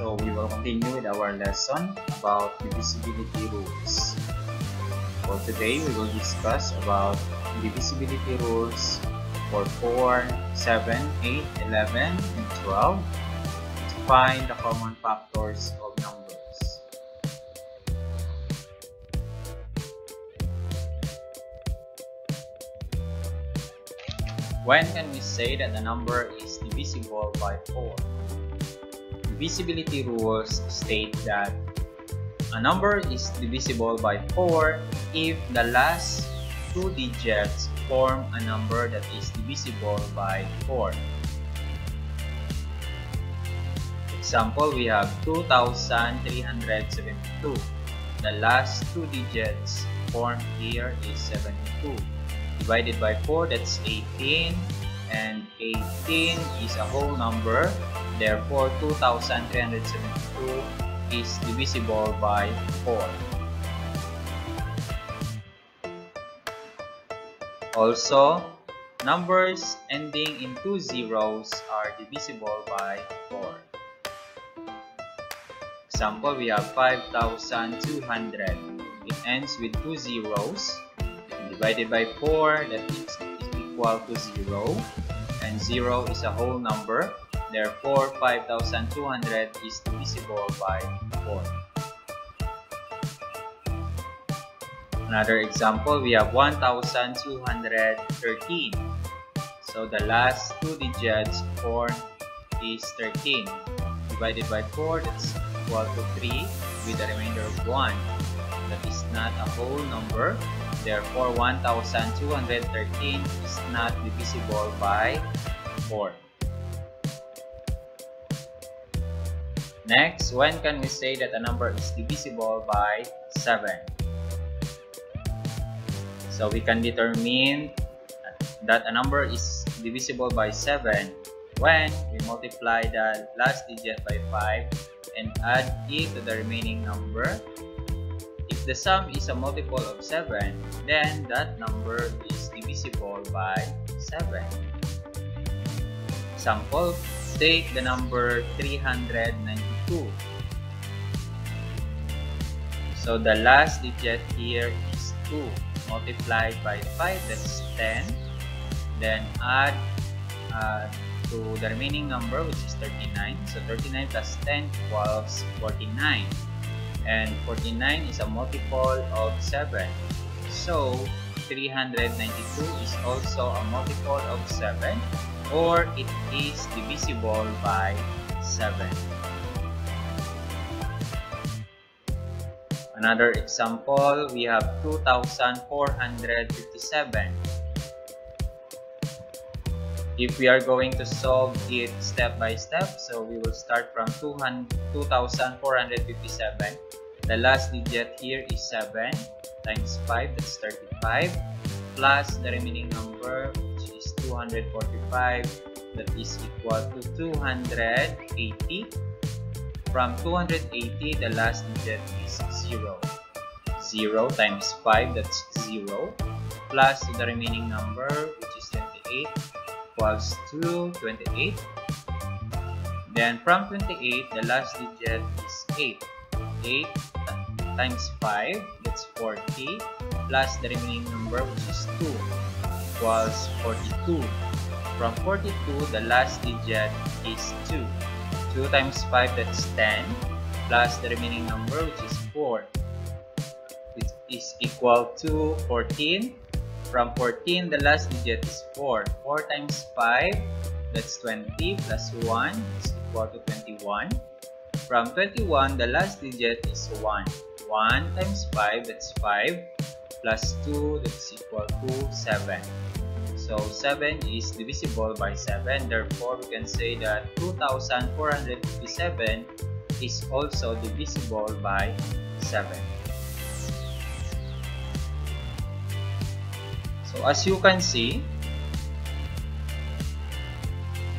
So we will continue with our lesson about divisibility rules. For today, we will discuss about divisibility rules for 4, 7, 8, 11, and 12 to find the common factors of numbers. When can we say that a number is divisible by 4? Divisibility rules state that a number is divisible by 4 if the last two digits form a number that is divisible by 4. Example, we have 2372. The last two digits formed here is 72. Divided by 4, that's 18. And 18 is a whole number. Therefore, 2372 is divisible by 4. Also, numbers ending in two zeros are divisible by 4. Example, we have 5,200. It ends with two zeros. Divided by 4, that is, equal to 0. And 0 is a whole number. Therefore, 5,200 is divisible by 4. Another example, we have 1,213. So the last two digits 4, is 13. Divided by 4, that's equal to 3 with a remainder of 1. That is not a whole number. Therefore, 1,213 is not divisible by 4. Next, when can we say that a number is divisible by 7? So we can determine that a number is divisible by 7 when we multiply the last digit by 5 and add it to the remaining number. If the sum is a multiple of 7, then that number is divisible by 7. Example, take the number 392. So the last digit here is 2 multiplied by 5 that's 10 then add uh, to the remaining number which is 39 so 39 plus 10 equals 49 and 49 is a multiple of 7 so 392 is also a multiple of 7 or it is divisible by 7 Another example, we have 2,457. If we are going to solve it step by step, so we will start from 2,457. The last digit here is 7 times 5, that's 35, plus the remaining number, which is 245, that is equal to 280 from 280, the last digit is 0. 0 times 5, that's 0. Plus the remaining number, which is 28, equals to 28. Then from 28, the last digit is 8. 8 times 5, that's 40. Plus the remaining number, which is 2, equals 42. From 42, the last digit is 2. 2 times 5 that's 10 plus the remaining number which is 4 which is equal to 14 from 14 the last digit is 4 4 times 5 that's 20 plus 1 is equal to 21 from 21 the last digit is 1 1 times 5 that's 5 plus 2 that's equal to 7 so 7 is divisible by 7. Therefore, we can say that 2457 is also divisible by 7. So as you can see,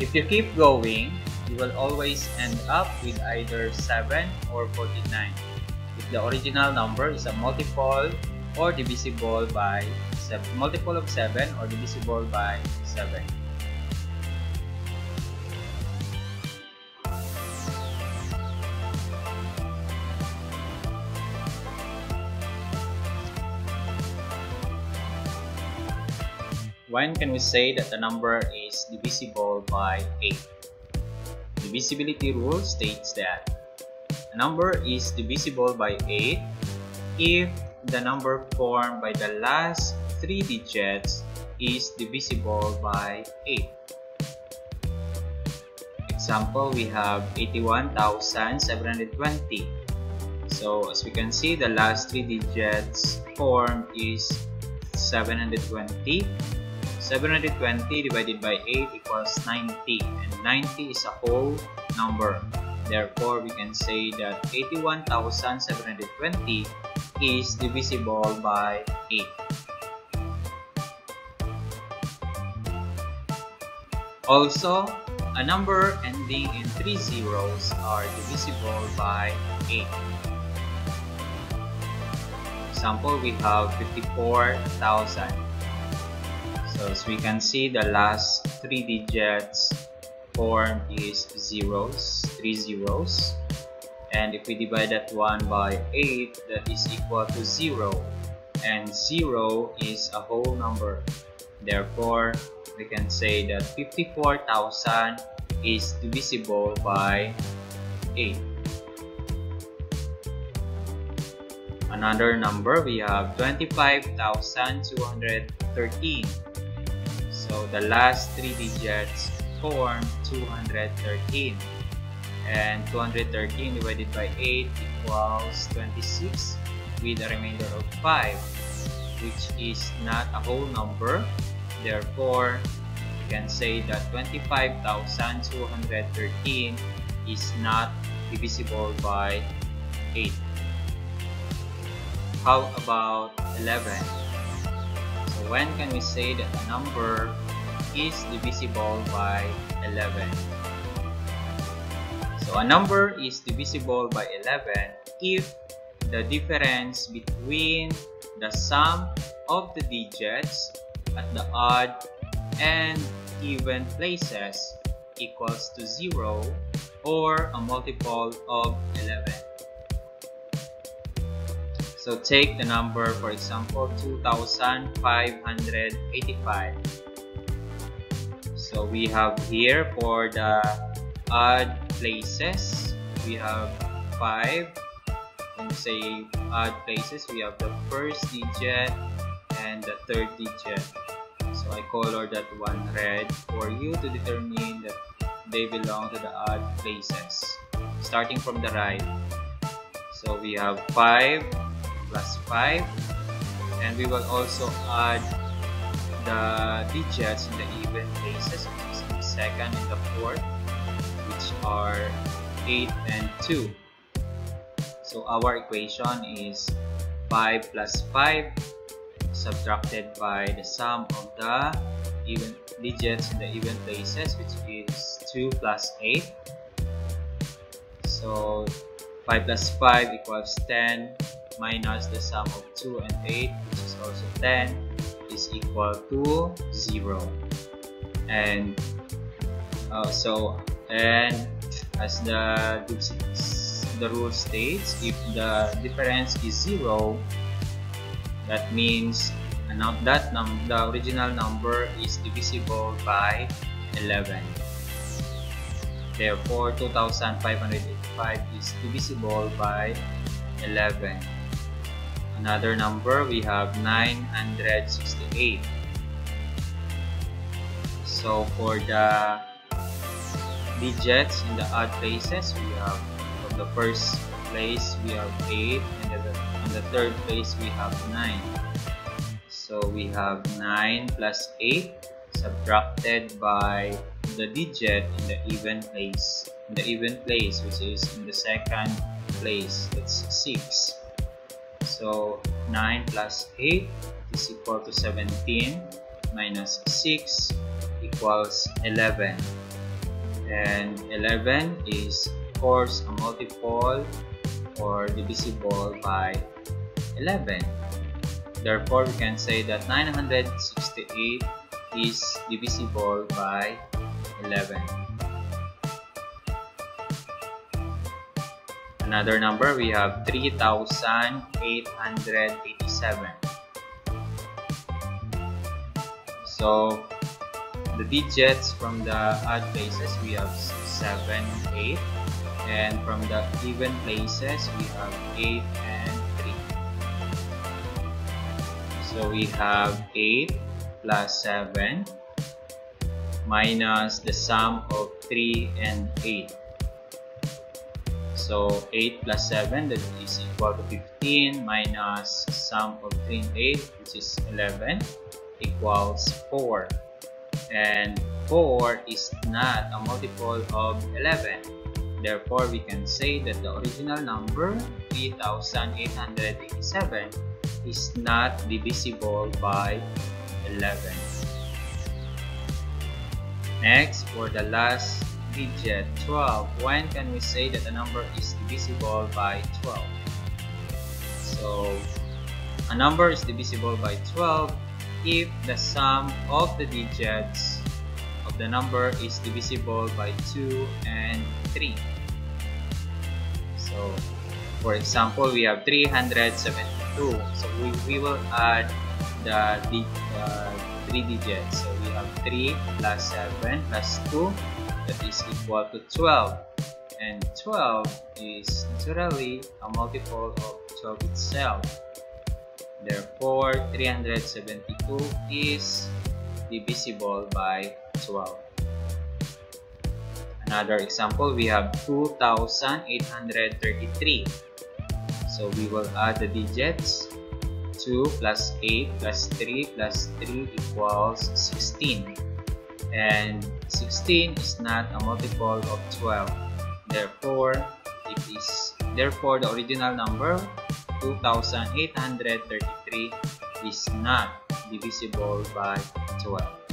if you keep going, you will always end up with either 7 or 49 if the original number is a multiple or divisible by multiple of 7 or divisible by 7. When can we say that the number is divisible by 8? Divisibility rule states that number is divisible by 8 if the number formed by the last three digits is divisible by 8. Example, we have 81,720. So as we can see, the last three digits formed is 720 720 divided by 8 equals 90 and 90 is a whole number. Therefore, we can say that 81,720 is divisible by 8. Also, a number ending in three zeros are divisible by 8. Example, we have 54,000. So as we can see, the last three digits form is zeros, three zeros. And if we divide that one by 8, that is equal to 0. And 0 is a whole number. Therefore, we can say that 54,000 is divisible by 8. Another number, we have 25,213. So the last three digits form 213. And 213 divided by 8 equals 26 with a remainder of 5 which is not a whole number. Therefore, we can say that 25,213 is not divisible by 8. How about 11? so when can we say that a number is divisible by 11? So a number is divisible by 11 if the difference between the sum of the digits at the odd and even places equals to 0 or a multiple of 11. So take the number, for example, 2,585. So we have here for the odd places, we have 5. When we say odd places, we have the first digit and the third digit. So I color that one red for you to determine that they belong to the odd places. Starting from the right. So we have 5, plus 5 and we will also add the digits in the even places is the second and the fourth are 8 and 2 so our equation is 5 plus 5 subtracted by the sum of the even digits in the even places which is 2 plus 8 so 5 plus 5 equals 10 minus the sum of 2 and 8 which is also 10 is equal to 0 and uh, so and as the the rule states if the difference is 0 that means that num the original number is divisible by 11 therefore 2585 is divisible by 11 Another number, we have 968. So for the digits in the odd places, we have on the first place we have 8 and on the third place we have 9. So we have 9 plus 8 subtracted by the digit in the even place. In the even place which is in the second place, that's 6. So 9 plus 8 is equal to 17 minus 6 equals 11. And 11 is of course a multiple or divisible by 11. Therefore, we can say that 968 is divisible by 11. Another number, we have 3,887. So So the digits from the odd places we have 7, 8 and from the even places we have 8 and 3. So we have 8 plus 7 minus the sum of 3 and 8. So 8 plus 7 that is equal to 15 minus sum of 3 and 8 which is 11 equals 4. And 4 is not a multiple of 11. Therefore, we can say that the original number 3887 is not divisible by 11. Next, for the last digit 12, when can we say that a number is divisible by 12? So, a number is divisible by 12 if the sum of the digits of the number is divisible by 2 and 3. So, for example, we have 372. So, we, we will add the, uh, three digits. So, we have 3 plus 7 plus 2 that is equal to 12. And 12 is naturally a multiple of 12 itself. Therefore, 372 is divisible by 12. Another example, we have 2,833. So we will add the digits. 2 plus 8 plus 3 plus 3 equals 16. And 16 is not a multiple of 12. Therefore, it is therefore the original number 2833 is not divisible by 12.